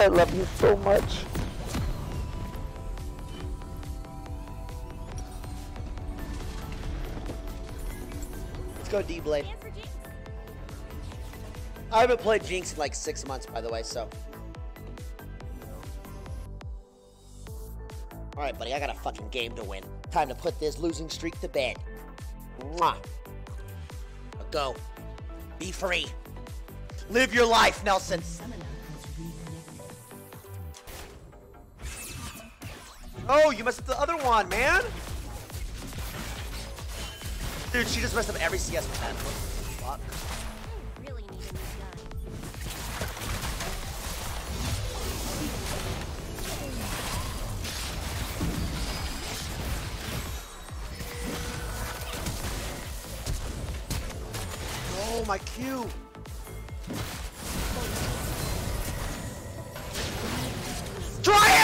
I love you so much. Let's go D-Blade. I haven't played Jinx in like six months, by the way, so. Alright, buddy, I got a fucking game to win. Time to put this losing streak to bed. Mwah. Now Go. Be free. Live your life, Nelson. Oh, you messed up the other one, man. Dude, she just messed up every CS with that. What the fuck? Oh, my Q. Triumphed! Ah!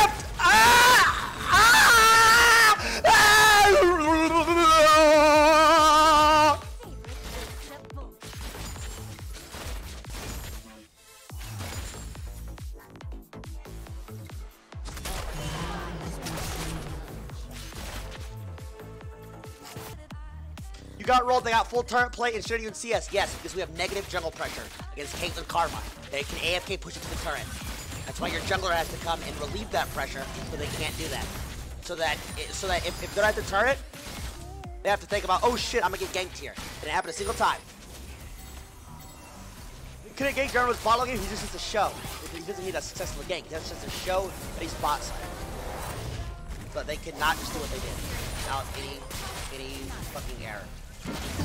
You got rolled, they got full turret play and shooting you in CS. Yes, because we have negative jungle pressure against Caitlyn Karma. They can AFK push it to the turret. That's why your jungler has to come and relieve that pressure, but they can't do that. So that, so that if, if they're at the turret, they have to think about, oh shit, I'm gonna get ganked here. And it happened a single time. Couldn't gank Garen with bottle game, he just to show. He doesn't need a successful gank, that's just a show that he's bot side. That they cannot just do what they did without any, any fucking error. Thank you.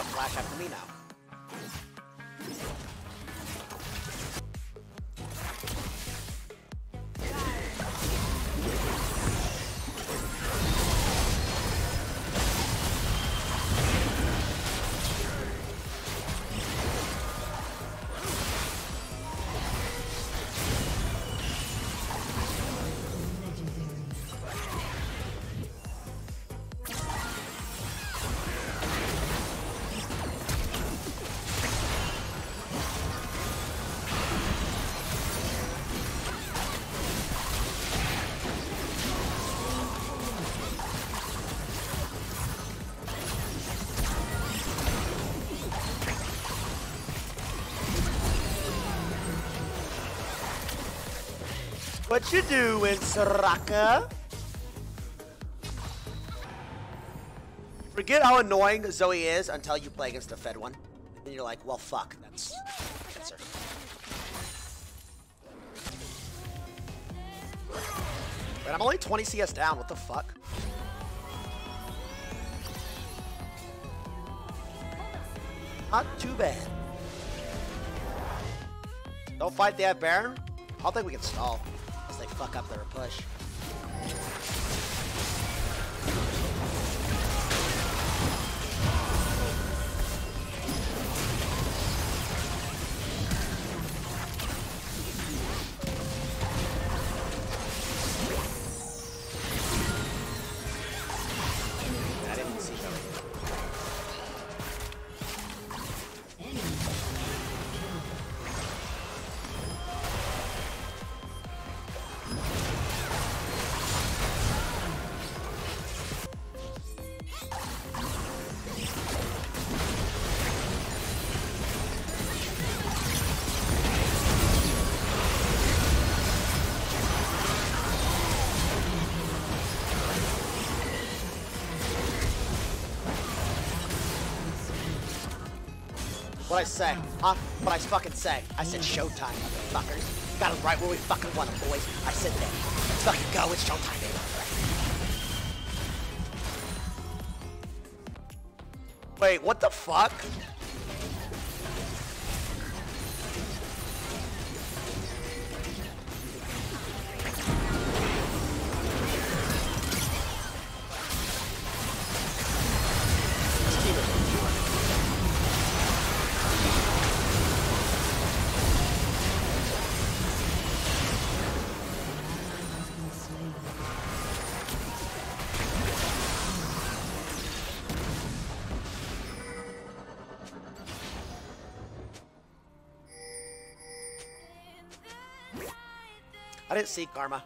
Gonna flash after me now. What you doing, Soraka? Forget how annoying Zoe is until you play against a fed one. And you're like, well, fuck, that's, her. But I'm only 20 CS down, what the fuck? Not too bad. Don't fight that Baron. I don't think we can stall. Fuck up their push. What I say? Huh? What I fucking say? I said showtime, motherfuckers. Got it right where we fucking want it, boys. I said that. Let's fucking go. It's showtime, baby. Wait, what the fuck? I didn't see Karma.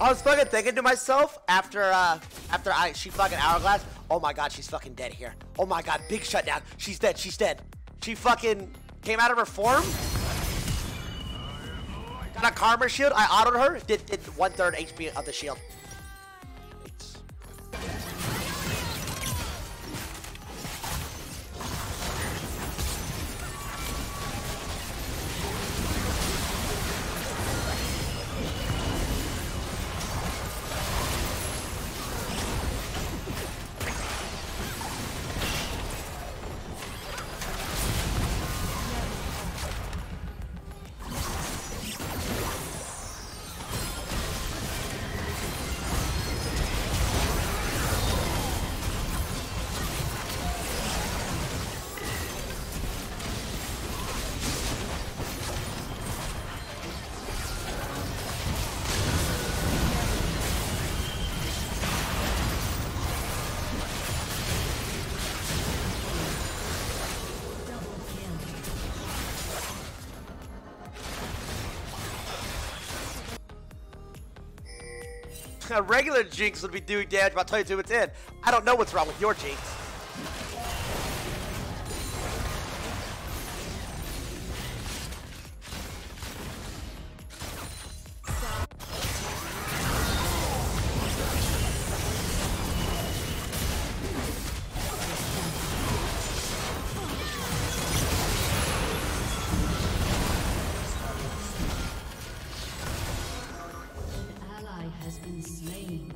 I was fucking thinking to myself after uh after I she fucking hourglass. Oh my god, she's fucking dead here. Oh my god, big shutdown. She's dead. She's dead. She fucking came out of her form. Got a karma shield. I autoed her. Did did one third HP of the shield. A regular Jinx would be doing damage about 22 minutes in. I don't know what's wrong with your Jinx. Has been slain.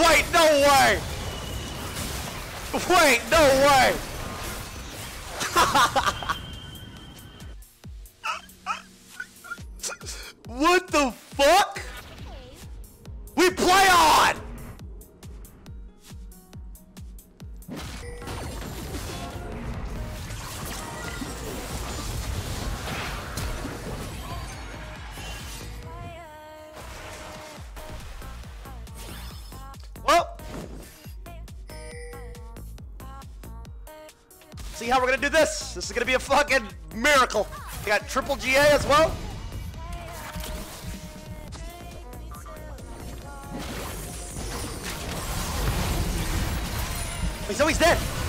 Wait, no way! Wait, no way! see how we're gonna do this. This is gonna be a fucking miracle. We got triple GA as well. He's always dead.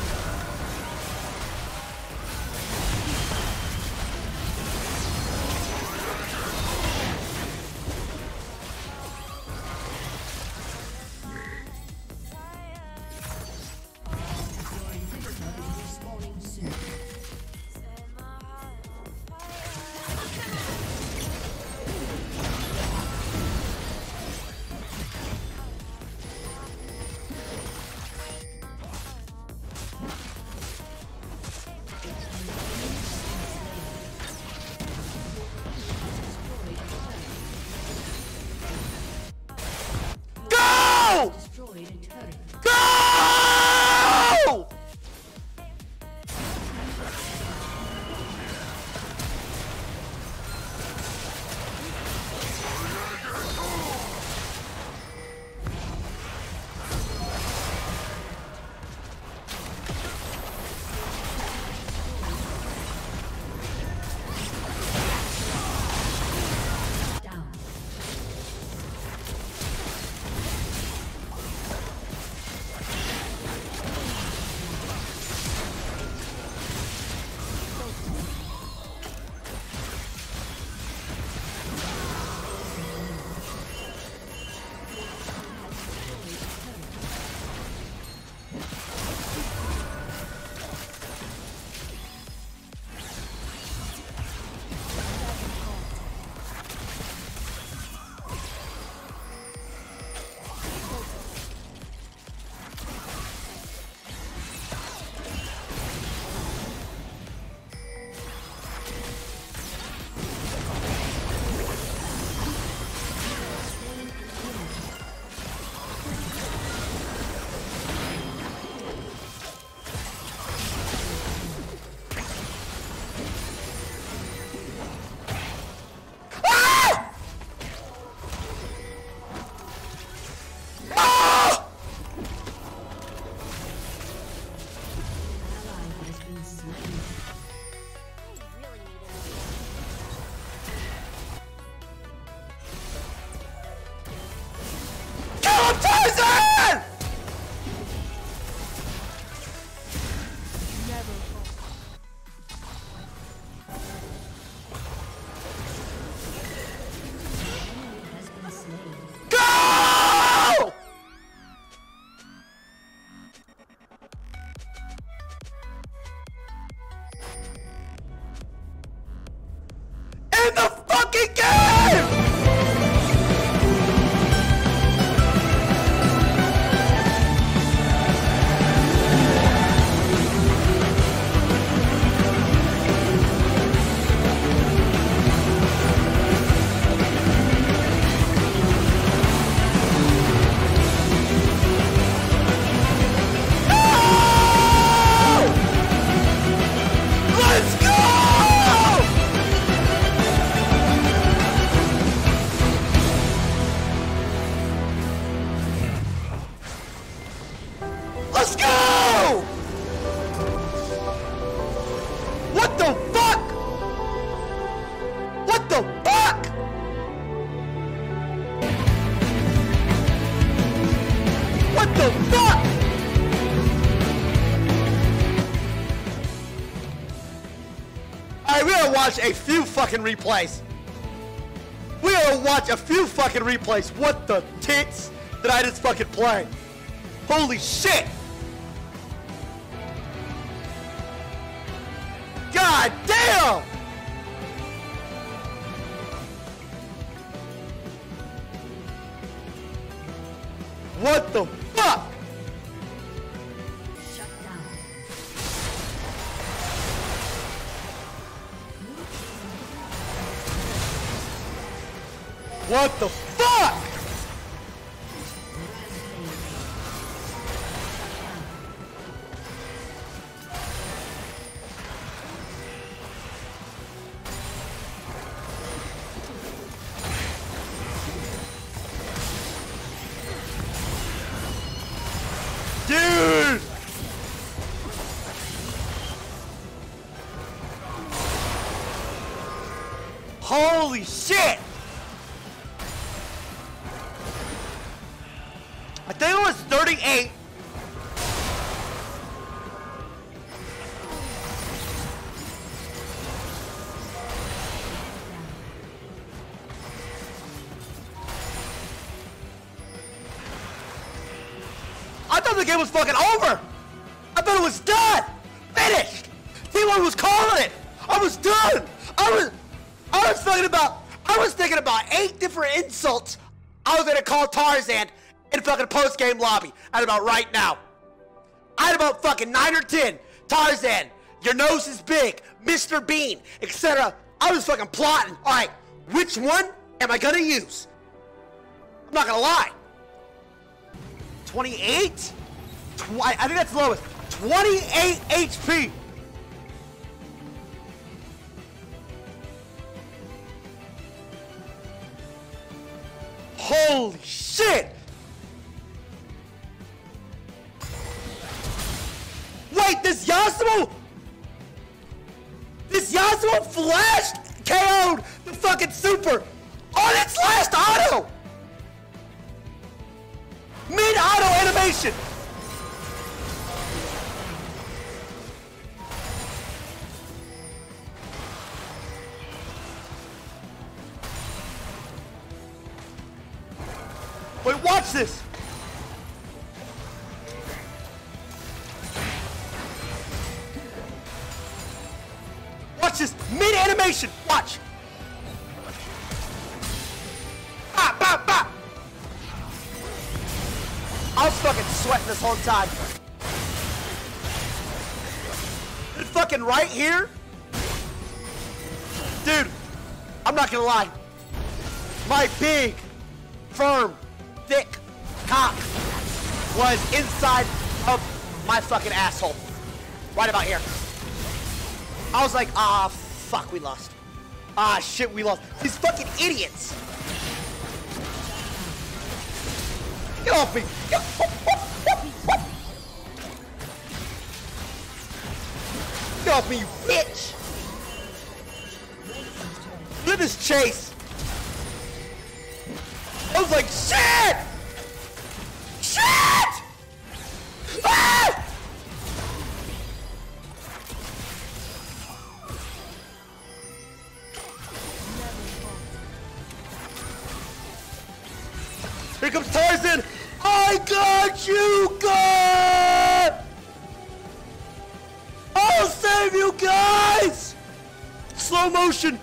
destroyed a turret. Alright, we gotta watch a few fucking replays. We're gonna watch a few fucking replays. What the tits did I just fucking play? Holy shit! God damn! What the What the thought the game was fucking over. I thought it was done. Finished. T1 was calling it. I was done. I was I was thinking about I was thinking about eight different insults I was gonna call Tarzan in fucking post game lobby at about right now. I had about fucking nine or ten. Tarzan, your nose is big, Mr. Bean, etc. I was fucking plotting. All right, which one am I gonna use? I'm not gonna lie. 28? Tw- I think that's lowest. 28 HP. Holy shit! Wait, this Yasuo! This Yasuo flashed KO'd the fucking super on its last auto! Mid auto animation! Watch this! Watch this mid animation! Watch! Bop, bop, bop! I was fucking sweating this whole time. And fucking right here? Dude, I'm not gonna lie. My big, firm, thick cock was inside of my fucking asshole. Right about here. I was like, ah, fuck, we lost. Ah, shit, we lost. These fucking idiots. Get off me! Get off me, you bitch! Look at this chase! I was like, shit! Shit! Ah! Here comes Tarzan! I got you, God! I'll save you guys! Slow motion.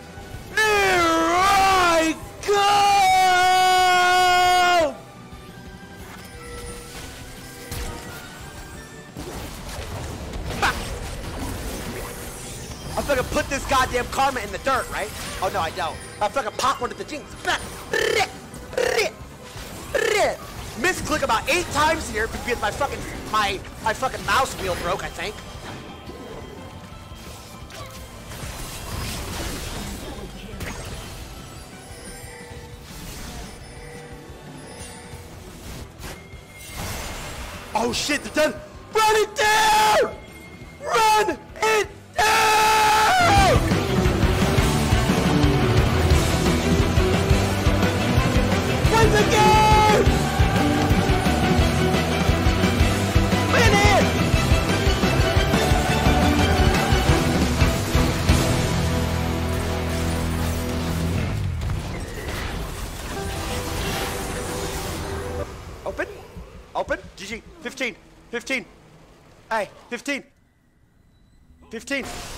I'm gonna put this goddamn karma in the dirt, right? Oh no, I don't. I'm gonna pop one at the jinx. Misclick about eight times here because my fucking my my fucking mouse wheel broke, I think. Oh shit, they're done! Run it down! 15. 15. Hey, 15. 15.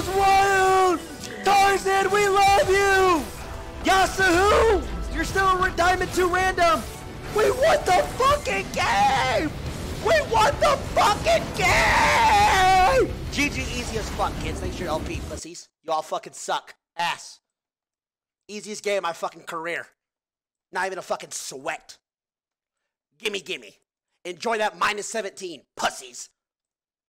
Goes wild! Tarzan, we love you! Yasuhu! You're still a Diamond 2 random! We won the fucking game! We won the fucking game! GG easy as fuck, kids. Thanks for your LP, pussies. You all fucking suck. Ass. Easiest game of my fucking career. Not even a fucking sweat. Gimme, gimme. Enjoy that minus 17, pussies.